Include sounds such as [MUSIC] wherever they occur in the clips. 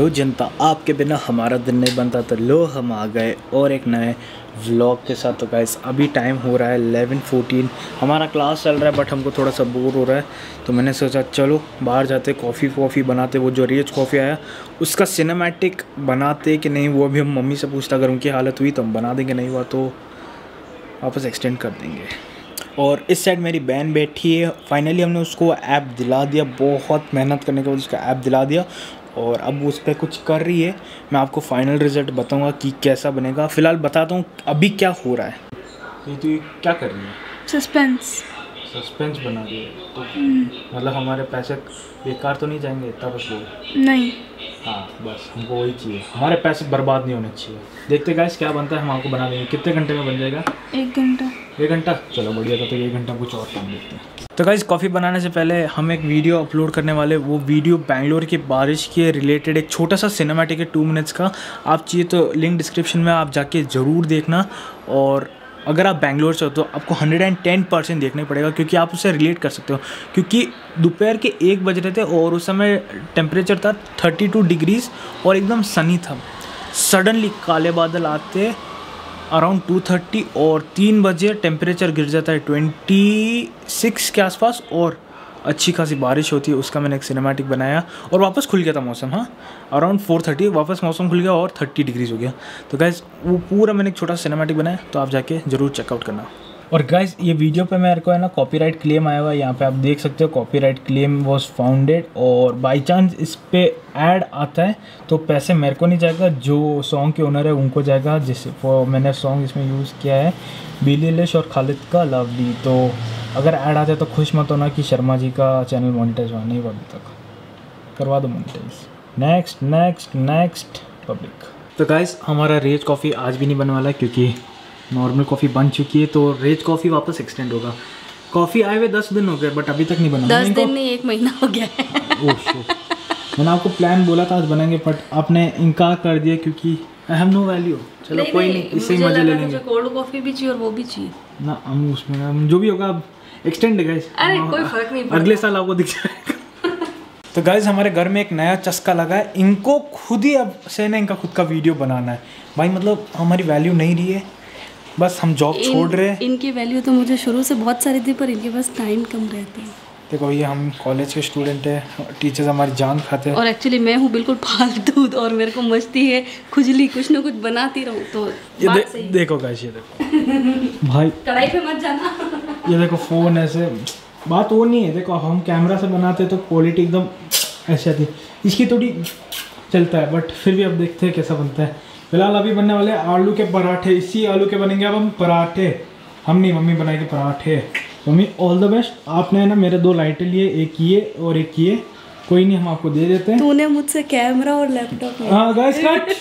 Hello जनता, आपके बिना हमारा दिन नहीं बनता तो लो, हम आ गए और एक नए व्लॉग के साथ। तो गाइस अभी टाइम हो रहा है 11:14 हमारा क्लास चल रहा है बट हमको थोड़ा सा बोर हो रहा है। तो मैंने सोचा, चलो, बाहर जाते कॉफ़ी वॉफ़ी बनाते। वो जो रियज कॉफ़ी आया, उसका सिनेमैटिक बनाते कि नहीं, वो अभी हम मम्मी से पूछता, अगर उनकी हालत हुई तो हम बना देंगे, नहीं हुआ तो वापस एक्सटेंड कर देंगे। और इस साइड मेरी बहन बैठी है। फाइनली हमने उसको ऐप दिला दिया। बहुत मेहनत करने के बाद उसका ऐप दिला दिया। और अब उस पर कुछ कर रही है। मैं आपको फाइनल रिज़ल्ट बताऊँगा कि कैसा बनेगा। फ़िलहाल बताता हूँ अभी क्या हो रहा है। ये तो ये क्या कर रही है? सस्पेंस सस्पेंस बना रही है। तो मतलब हमारे पैसे बेकार तो नहीं जाएँगे इतना बस वो नहीं। हाँ बस हमको वही चाहिए। हमारे पैसे बर्बाद नहीं होने चाहिए। देखते गाइस क्या बनता है। हम आपको बना देंगे। कितने घंटे में बन जाएगा? एक घंटा। एक घंटा? चलो बढ़िया था तो एक घंटा कुछ और काम देखते हैं। तो गाइज़ कॉफ़ी बनाने से पहले हम एक वीडियो अपलोड करने वाले वो वीडियो बैंगलोर की बारिश के रिलेटेड एक छोटा सा सिनेमाटिक है टू मिनट्स का। आप चाहिए तो लिंक डिस्क्रिप्शन में आप जाके ज़रूर देखना। और अगर आप बैंगलोर से हो तो आपको 110 परसेंट देखना पड़ेगा, क्योंकि आप उससे रिलेट कर सकते हो। क्योंकि दोपहर के एक बज रहे थे और उस समय टेम्परेचर था 32 डिग्रीज और एकदम सनी था। सडनली काले बादल आते अराउंड टू थर्टी और तीन बजे टेम्परेचर गिर जाता है ट्वेंटी सिक्स के आसपास और अच्छी खासी बारिश होती है, उसका मैंने एक सिनेमैटिक बनाया और वापस खुल गया था मौसम हाँ। अराउंड फोर थर्टी वापस मौसम खुल गया और थर्टी डिग्रीज हो गया। तो गैस वो पूरा मैंने एक छोटा सिनेमैटिक बनाया तो आप जाके ज़रूर चेकआउट करना। और गाइस ये वीडियो पे मेरे को है ना कॉपीराइट क्लेम आया हुआ है, यहाँ पे आप देख सकते हो कॉपीराइट क्लेम वाज फाउंडेड और बाय चांस इस पे ऐड आता है तो पैसे मेरे को नहीं जाएगा, जो सॉन्ग के ओनर है उनको जाएगा, जिस मैंने सॉन्ग इसमें यूज़ किया है बिली लिश और खालिद का लवली तो अगर ऐड आता है तो खुश मत होना कि शर्मा जी का चैनल मोनिटाइज हुआ, नहीं अभी तक। करवा दो monetize next next next public तो गाइज़ हमारा रेज कॉफ़ी आज भी नहीं बनने वाला है, क्योंकि नॉर्मल कॉफ़ी बन चुकी है तो रेज कॉफ़ी वापस एक्सटेंड होगा। कॉफ़ी आए हुए दस दिन हो गए बट अभी तक नहीं बना। दस दिन नहीं एक महीना हो गया है। [LAUGHS] मैंने आपको प्लान बोला था आज बनाएँगे बट आपने इनकार कर दिया क्योंकि आई हैव नो वैल्यू चलो कोई नहीं इससे ही मज़े ले लेंगे। कोल्ड कॉफ़ी भी चाहिए और वो भी चाहिए। ना हम उसमें जो भी होगा एक्सटेंड गाइस अरे कोई फ़र्क नहीं अगले साल आपको दिख जाएगा। [LAUGHS] तो गाइज़ हमारे घर में एक नया चस्का लगा है। इनको खुद ही अब से ना इनका खुद का वीडियो बनाना है। भाई मतलब हमारी वैल्यू नहीं रही है। बस हम जॉब छोड़ रहे हैं। इनकी वैल्यू तो मुझे शुरू से बहुत सारी थी पर इनके पास टाइम कम रहता है। देखो ये हम कॉलेज के स्टूडेंट हैं टीचर्स हमारी जान खाते हैं। और एक्चुअली मैं हूँ बिल्कुल फालतू और मेरे को मस्ती है खुजली कुछ ना कुछ बनाती रहूँ तो ये दे, देखो गाइस ये देखो। भाई कढ़ाई पे मत जाना। ये देखो फ़ोन ऐसे बात वो नहीं है देखो हम कैमरा से बनाते तो क्वालिटी एकदम ऐसे आती इसकी थोड़ी चलता है बट फिर भी अब देखते हैं कैसा बनता है। फ़िलहाल अभी बनने वाले आलू के पराठे इसी आलू के बनेंगे अब हम पराठे। हम नहीं मम्मी बनाएँगे पराठे। मम्मी ऑल द बेस्ट आपने ना मेरे दो लाइटें लिए एक ये और एक ये। कोई नहीं हम आपको दे देते हैं। तूने मुझसे कैमरा और लैपटॉप हाँ गाइस कट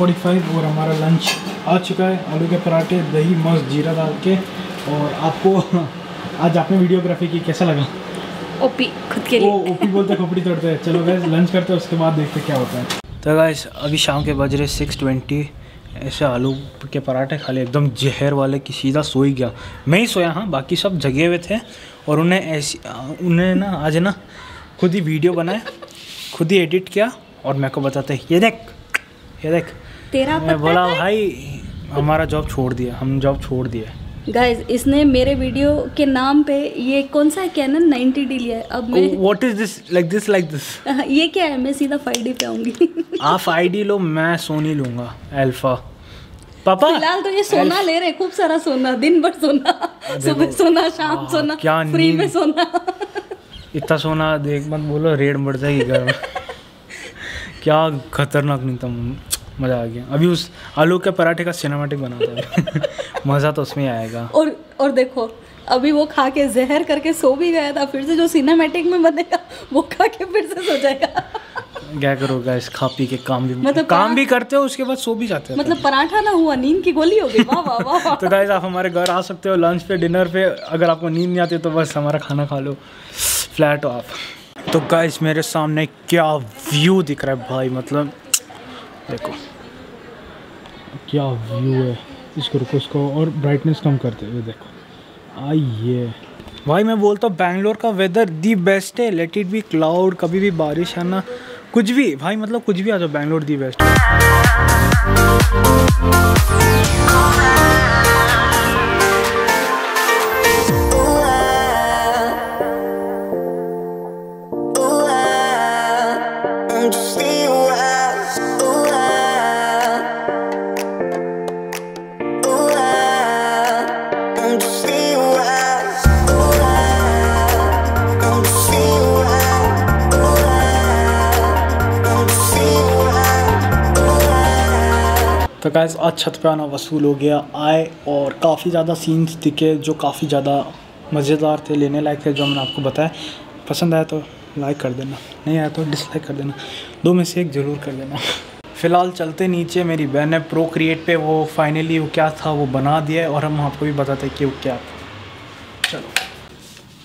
45 और हमारा लंच आ चुका है। आलू के पराठे दही मस्त जीरा डाल के। और आपको [LAUGHS] आज आपने वीडियोग्राफी की कैसा लगा? ओपी खुद के लिए। ओपी बोलते खोपड़ी तोड़ते हैं। चलो गैस लंच करते हैं उसके बाद देखते क्या होता है। तो गैस अभी शाम के बज रहे सिक्स ट्वेंटी ऐसे आलू के पराठे खा लिए एकदम जहर वाले कि सीधा सो ही गया। मैं ही सोया हाँ बाकी सब जगे हुए थे। और उन्हें ऐसी उन्हें ना आज ना खुद ही वीडियो बनाया खुद ही एडिट किया। और मेरे को बताते ये देख ये देख तेरा मैं बोला भाई हमारा जॉब छोड़ दिया हम जॉब छोड़ दिया गाइस इसने मेरे वीडियो के नाम पे ये कौन सा है कैनन 90 डी लिया है? अब मैं what is this like this like this ये क्या है? मैं सीधा 5D पे आऊँगी। [LAUGHS] आप आईडी लो मैं सोनी लूँगा अल्फ़ा पापा फ़िलहाल तो ये सोना ले रहे खूब सारा सोना दिन भर सोना। [LAUGHS] सुबह सोना शाम हाँ, सोना क्या फ्री में सोना। [LAUGHS] इतना सोना देख मत बोलो रेड बढ़ जाएगी घर में। क्या खतरनाक नहीं था। मज़ा आ गया। अभी उस आलू के पराठे का सिनेमेटिक बनाता है। मज़ा तो उसमें आएगा। और और देखो अभी वो खा के जहर करके सो भी गया था फिर से जो सिनेमैटिक में बनेगा वो खा के फिर से सो जाएगा। क्या करो गाइस खा पी के काम भी मतलब काम भी करते हो उसके बाद सो भी जाते हो। मतलब पराठा ना हुआ नींद की गोली हो गई। वाह वाह वाह वाह। [LAUGHS] तो गाइस आप हमारे घर आ सकते हो लंच पे डिनर पे। अगर आपको नींद नहीं आती तो बस हमारा खाना खा लो। फ्लैट हो आप तो गाइस मेरे सामने क्या व्यू दिख रहा है भाई मतलब देखो। क्या व्यू है? इसको रुको, इसको और ब्राइटनेस कम करते हुए देखो। आइए। भाई, मैं बोलता हूँ, बैंगलोर का वेदर दी बेस्ट है। लेट इट बी क्लाउड कभी भी बारिश आना। कुछ भी, भाई मतलब कुछ भी आ जाओ, Bangalore the best Don't you see तो गैस आज छत पे आना वसूल हो गया। आए और काफ़ी ज़्यादा सीन्स दिखे जो काफ़ी ज़्यादा मज़ेदार थे, लेने लायक थे, जो मैंने आपको बताया। पसंद आया तो लाइक कर देना, नहीं आया तो डिसलाइक कर देना। दो में से एक ज़रूर कर देना फ़िलहाल चलते नीचे, मेरी बहन ने प्रो क्रिएट पे वो फाइनली वो क्या था वो बना दिया और हम आपको भी बताते हैं कि वो क्या था। चलो।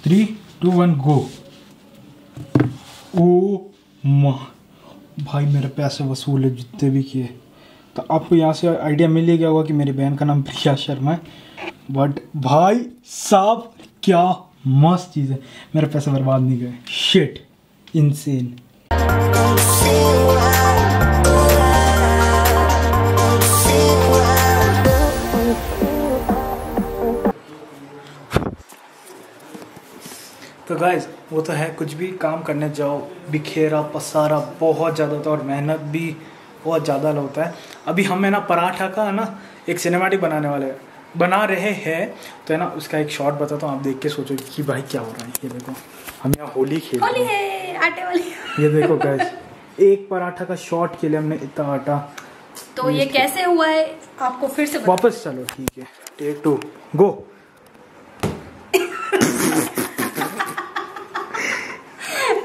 थ्री टू वन गो ओ माँ, भाई मेरे पैसे वसूल है जितने भी किए। तो आपको यहाँ से आइडिया मिल ही गया होगा कि मेरी बहन का नाम प्रिया शर्मा है। बट भाई साहब, क्या मस्त चीज़ है। मेरे पैसे बर्बाद नहीं गए शिट इनसेन? तो गाइज़ वो तो है, कुछ भी काम करने जाओ, बिखेरा, पसारा, बहुत ज़्यादा होता है और मेहनत भी बहुत ज़्यादा होता है। अभी हम है ना पराठा का है ना एक सिनेमेटिक बनाने वाले हैं। बना रहे हैं तो है ना उसका एक शॉट बताता हूँ आप देख के सोचो कि भाई क्या हो रहा है। ये देखो हम यहाँ होली खेल रहे होली हैं। आटे वाली। ये देखो गाइज़ एक पराठा का शॉट के लिए हमने इतना आटा। तो ये कैसे हुआ है आपको फिर से वापस चलो ठीक है। टेक टू गो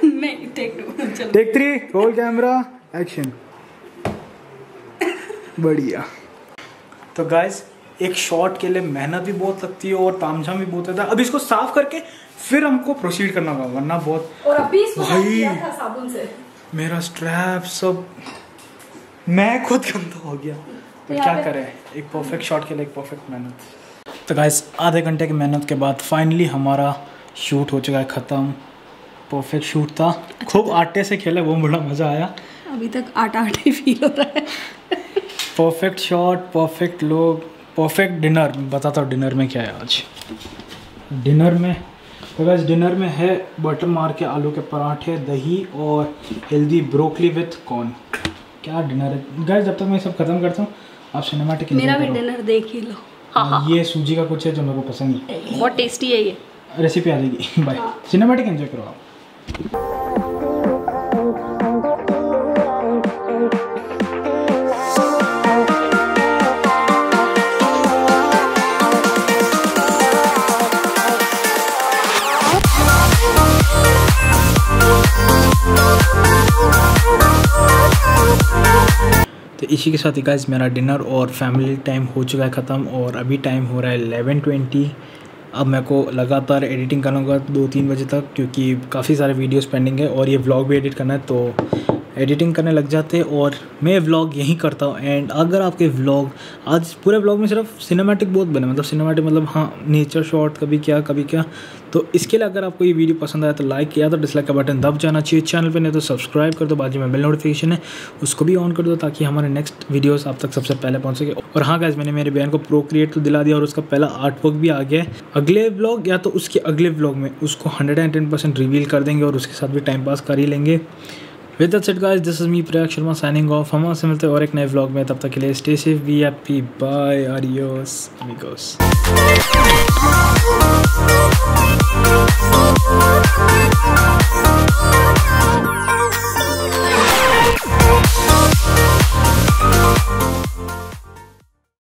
नहीं take two take three roll camera action बढ़िया। तो गाइस एक शॉट के लिए मेहनत भी बहुत लगती है और तामझाम भी बहुत होता है अब इसको साफ़ करके फिर हमको प्रोसीड करना होगा वरना बहुत और अभी इसको भाई। था साबुन से। मेरा स्ट्रैप सब मैं खुद गंदा हो गया। तो क्या करें? एक परफेक्ट शॉट के लिए एक परफेक्ट मेहनत। तो गाइस आधे घंटे की मेहनत के बाद फाइनली हमारा शूट हो चुका है ख़त्म। परफेक्ट शूट था। खूब आटे से खेले वो बड़ा मज़ा आया। अभी तक आटा आटे फील हो रहा है। परफेक्ट शॉट परफेक्ट लोग परफेक्ट डिनर बताता हूँ डिनर में क्या है आज। डिनर में तो गाइस डिनर में है बटर मार के आलू के पराठे दही और हेल्दी ब्रोकली विथ कॉर्न क्या डिनर है? गाइस जब तक मैं सब खत्म करता हूँ आप सिनेमाटिक मेरा भी डिनर देख ही लो। हाँ हाँ ये सूजी का कुछ है जो मेरे को पसंद है। बहुत टेस्टी है ये। रेसिपी आ जाएगी। बाय सिनेमाटिक एंजॉय करो आप। इसी के साथ ही गाइस मेरा डिनर और फैमिली टाइम हो चुका है ख़त्म और अभी टाइम हो रहा है एलेवन ट्वेंटी अब मेरे को लगातार एडिटिंग करना होगा दो तीन बजे तक क्योंकि काफ़ी सारे वीडियोस पेंडिंग है और ये व्लॉग भी एडिट करना है तो एडिटिंग करने लग जाते और मैं व्लॉग यहीं करता हूँ। एंड अगर आपके व्लॉग आज पूरे व्लॉग में सिर्फ़ सिनेमैटिक बहुत बने मतलब सिनेमैटिक मतलब हाँ नेचर शॉट कभी क्या कभी क्या। तो इसके लिए अगर आपको ये वीडियो पसंद आया तो लाइक किया तो डिसलाइक का बटन दब जाना चाहिए चैनल पे, नहीं तो सब्सक्राइब कर दो बाजू में बेल नोटिफिकेशन है, उसको भी ऑन कर दो ताकि हमारे नेक्स्ट वीडियोज़ आप तक सबसे पहले पहुँच सके। और हाँ गाइज़ मैंने मेरे बहन को प्रो क्रिएट तो दिला दिया और उसका पहला आर्ट वर्क भी आ गया अगले व्लॉग या तो उसके अगले व्लॉग में उसको hundred and ten percent reveal कर देंगे और उसके साथ भी टाइम पास कर ही लेंगे। With that set guys this is me Prayag Sharma signing off हम आपसे मिलते हैं और एक नए व्लॉग में। तब तक के लिए stay safe be happy bye adios amigos.